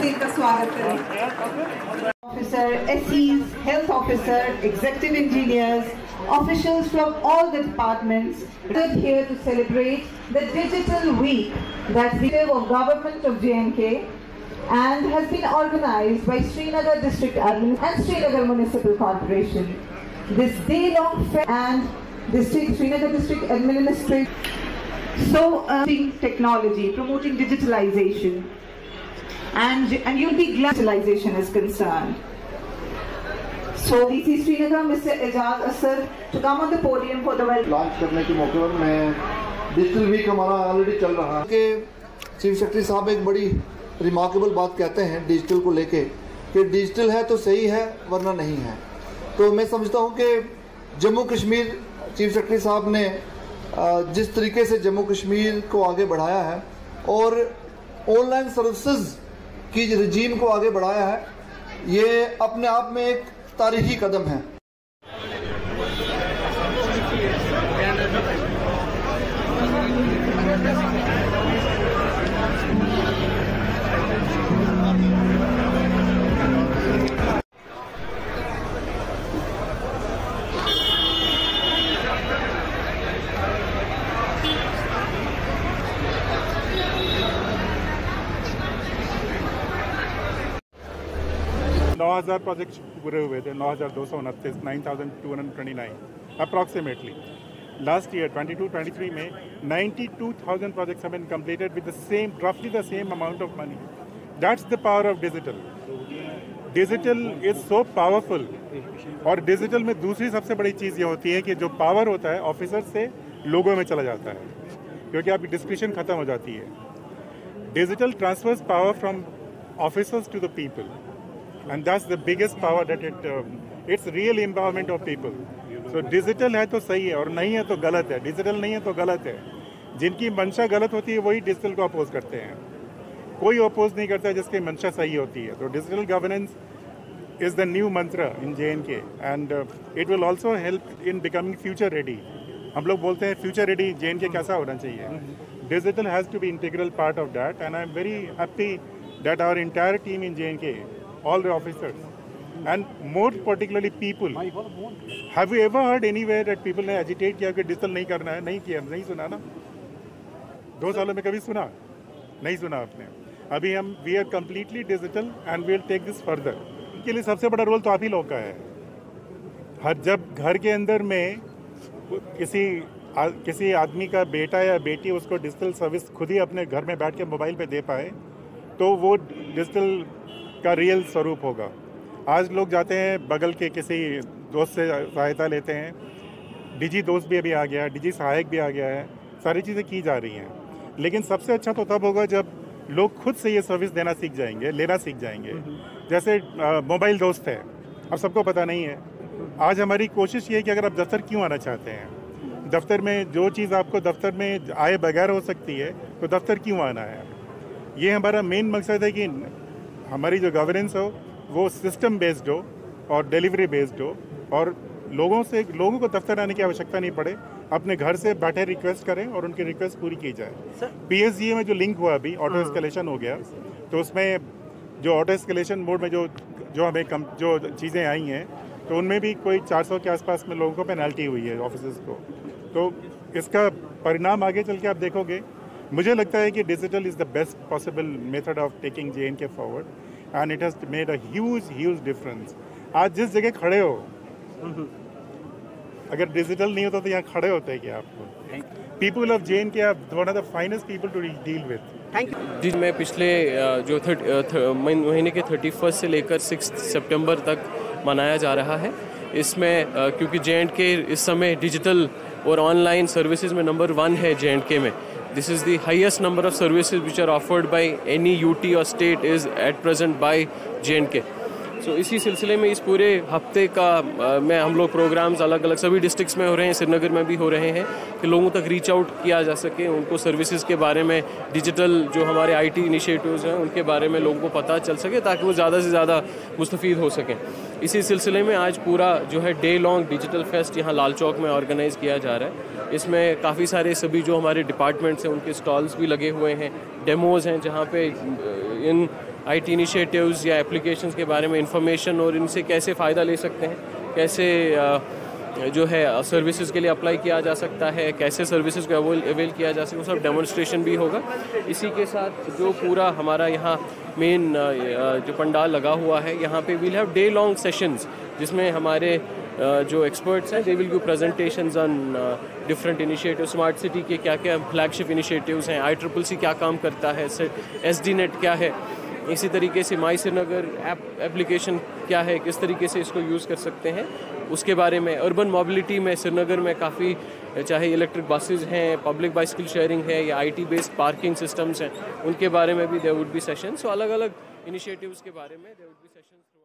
से इनका स्वागत करें Officer, SEs, health officer, executive engineers, officials from all the departments gathered here to celebrate the digital week that's the of government of JNK and has been organized by Srinagar District Admin and Srinagar Municipal Corporation. This day-long fair and district Srinagar District Administration so uh, technology, promoting digitalization And, and you'll be glad digitalization is concerned. So DC Srinagar, Mr. Ejaz Asad to come on the podium for the well. Launch करने के मौके पर मैं digital week हमारा already चल रहा है कि चीफ सेक्रेटरी साहब एक बड़ी रिमार्केबल बात कहते हैं डिजिटल को लेके कि डिजिटल है तो सही है वरना नहीं है तो मैं समझता हूँ कि जम्मू कश्मीर चीफ सेक्रेटरी साहब ने जिस तरीके से जम्मू कश्मीर को आगे बढ़ाया है और ऑनलाइन सर्विसेज़ की रजीम को आगे बढ़ाया है ये अपने आप में एक तारीखी कदम है। नौ हज़ार प्रोजेक्ट पूरे हुए थे, नौ हज़ार दो सौ उनतीस nine two hundred twenty approximately last year twenty two twenty three में ninety two thousand projects have been completed with the same रफली the same amount of money that's the power of digital digital is so powerful और digital में दूसरी सबसे बड़ी चीज़ ये होती है कि जो पावर होता है ऑफिसर से लोगों में चला जाता है, क्योंकि आपकी डिस्क्रिप्शन ख़त्म हो जाती है। Digital transfers power from officers to the people. And that's the biggest power that it it's real real of people people. Digital है तो सही है और नहीं है तो गलत है। डिजिटल नहीं है तो गलत है। जिनकी मंशा गलत होती है, वही डिजिटल को अपोज करते हैं। कोई अपोज नहीं करता जिसकी मंशा सही होती है। तो digital governance is the new mantra in J and K and it will also help in becoming future ready हम लोग बोलते हैं फ्यूचर रेडी जे एंड के कैसा होना चाहिए? Digital has to be integral part of that and I am very happy that our entire team in J and K all the officers, and more particularly people, have you ever heard anywhere that people ने agitate किया कि digital नहीं करना है नहीं किया नहीं सुना ना? दो सालों में कभी सुना? नहीं सुना आपने। अभी हम we are completely digital and we will take this further इनके लिए सबसे बड़ा रोल तो आप ही लोग का है। हर जब घर के अंदर में किसी आ, किसी आदमी का बेटा या बेटी उसको डिजिटल सर्विस खुद ही अपने घर में बैठ के मोबाइल पे दे पाए तो वो डिजिटल का रियल स्वरूप होगा। आज लोग जाते हैं बगल के किसी दोस्त से सहायता लेते हैं। डिजी दोस्त भी अभी आ गया है डिजी सहायक भी आ गया है, सारी चीज़ें की जा रही हैं। लेकिन सबसे अच्छा तो तब होगा जब लोग खुद से ये सर्विस देना सीख जाएँगे, लेना सीख जाएँगे। जैसे मोबाइल दोस्त है, अब सबको पता नहीं है। आज हमारी कोशिश ये है कि अगर आप दफ्तर क्यों आना चाहते हैं? दफ्तर में जो चीज़ आपको दफ्तर में आए बगैर हो सकती है तो दफ्तर क्यों आना है? ये हमारा मेन मकसद है कि हमारी जो गवर्नेंस हो वो सिस्टम बेस्ड हो और डिलीवरी बेस्ड हो और लोगों से लोगों को दफ्तर आने की आवश्यकता नहीं पड़े। अपने घर से बैठे रिक्वेस्ट करें और उनकी रिक्वेस्ट पूरी की जाए। पी में जो लिंक हुआ अभी ऑटो एस्केलेशन हो गया तो उसमें जो ऑटो एस्केलेशन मोड में जो जो हमें कम जो चीज़ें आई हैं तो उनमें भी कोई 400 के आसपास में लोगों को पेनल्टी हुई है ऑफ़िस को। तो इसका परिणाम आगे चल के आप देखोगे मुझे लगता है कि digital is the best possible method of taking J and K forward and it has made a huge huge difference आज जिस जगह खड़े हो अगर डिजिटल नहीं होता तो यहाँ खड़े होते हैं क्या आपको? People of J and K one of the finest people to deal with thank you ji मैं पिछले जो थर्ट महीने के थर्टी फ़र्स्ट से लेकर सिक्स सितंबर तक मनाया जा रहा है। इसमें क्योंकि जे एंड के इस समय डिजिटल और ऑनलाइन सर्विसेज़ में नंबर वन है जे एंड के में। This is the highest number of services which are offered by any UT or state is at present by JNK. So so, इसी सिलसिले में इस पूरे हफ़्ते का आ, में हम लोग प्रोग्राम्स अलग अलग सभी डिस्ट्रिक्ट्स में हो रहे हैं श्रीनगर में भी हो रहे हैं कि लोगों तक रीच आउट किया जा सके उनको सर्विसेज़ के बारे में डिजिटल जो हमारे आईटी इनिशिएटिव्स हैं उनके बारे में लोगों को पता चल सके ताकि वो ज़्यादा से ज़्यादा मुस्तफ़ हो सकें इसी सिलसिले में आज पूरा जो है डे लॉन्ग डिजिटल फेस्ट यहाँ लाल चौक में ऑर्गेनाइज़ किया जा रहा है। इसमें काफ़ी सारे सभी जो हमारे डिपार्टमेंट्स हैं, उनके स्टॉल्स भी लगे हुए हैं, डेमोज़ हैं, जहाँ पे इन आईटी इनिशिएटिव्स या एप्लीकेशंस के बारे में इंफॉर्मेशन और इनसे कैसे फ़ायदा ले सकते हैं, कैसे जो है सर्विसेज़ के लिए अप्लाई किया जा सकता है, कैसे सर्विसेज़ को अवेल किया जा सकता है सब डेमोन्स्ट्रेशन भी होगा। इसी के साथ जो पूरा हमारा यहाँ मेन जो पंडाल लगा हुआ है, यहाँ पे we'll have day long sessions जिसमें हमारे जो एक्सपर्ट्स हैं they will give presentations on different initiative smart city के क्या क्या फ्लैगशिप इनिशिएटिव्स हैं आई ट्रिपल सी क्या काम करता है एस डी नेट क्या है इसी तरीके से माई श्रीनगर ऐप एप्लीकेशन क्या है, किस तरीके से इसको यूज़ कर सकते हैं, उसके बारे में अर्बन मोबिलिटी में श्रीनगर में काफ़ी, चाहे इलेक्ट्रिक बसेज हैं पब्लिक बाइसिकल शेयरिंग है, या आईटी बेस्ड पार्किंग सिस्टम्स हैं, उनके बारे में भी there would be session so अलग अलग इनिशिएटिव्स के बारे में देर वुड बी सेशन